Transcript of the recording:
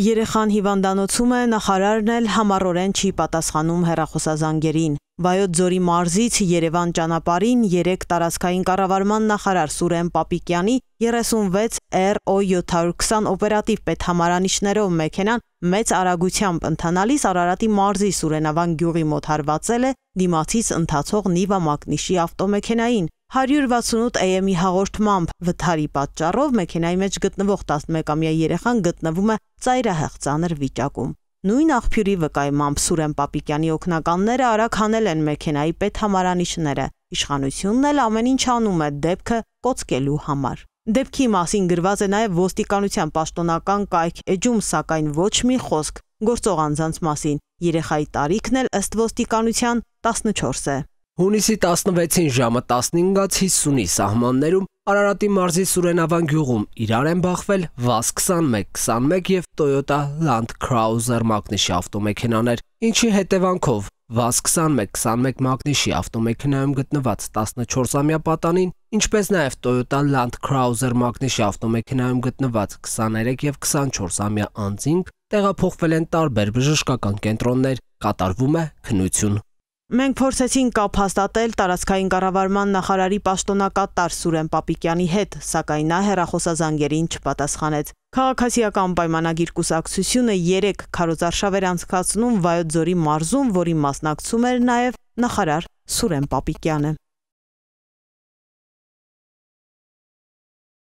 Երեխան հիվանդանոցում է, նախարարն էլ համառորեն չի պատասխանում հերախոսազանգերին։ Վայոց ձորի մարզից Երևան ճանապարհին 3 տարածքային կառավարման նախարար Սուրեն Պապիկյանի 36 RO720 օպերատիվ պետհամարանիշներով մեքենան մեծ արագությամբ ընթանալիս Արարատի մարզի Սուրենավան գյուղի մոտ հարվածել է դիմացից ընթացող Նիվա Մակնիշի ավտոմեքենային։ 168 AM-ի հաղորդմամբ վթարի պատճառով մեքենայի մեջ գտնվող 11-ամյա երեխան գտնվում է ծայրահեղ ծանր վիճակում։ Նույն աղբյուրի վկայմամբ Սուրեն Պապիկյանի օկնականները արագ հանել են մեքենայի պետհամարանիշները։ Իշխանությունն էլ ամեն ինչ անում է դեպքը կոծկելու համար։ Դեպքի մասին գրված է նաև ոստիկանության պաշտոնական կայք էջում, սակայն ոչ մի խոսք գործող անձանց մասին։ Երեխայի տարիքն էլ ըստ ոստիկանության 14 է։ Հունիսի 16-ին ժամը 15-ից 50-ի սահմաններում Արարատի մարզի Սուրենավան գյուղում իրար են բախվել VAZ 2121 եւ Toyota Land Cruiser մակնիշի ավտոմեքենաներ, ինչի հետևանքով VAZ 2121 մակնիշի ավտոմեքենայում գտնված 14-ամյա պատանին, ինչպես նաև Toyota Land Cruiser մակնիշի ավտոմեքենայում գտնված 23 եւ 24-ամյա անձինք տեղափոխվել են տարբեր բժշկական կենտրոններ, կատարվում է քննություն։ Մենք փորձեցինք կապ հաստատել տարածքային կառավարման նախարարի պաշտոնակատար Սուրեն Պապիկյանի հետ, սակայն նա հերախոսազանգերին չպատասխանեց։ Քաղաքացիական պայմանագիր կուսակցությունը 3 քարոզարշավեր անցկացնում Վայոց ձորի մարզում, որի մասնակցում էր նաև նախարար Սուրեն Պապիկյանը։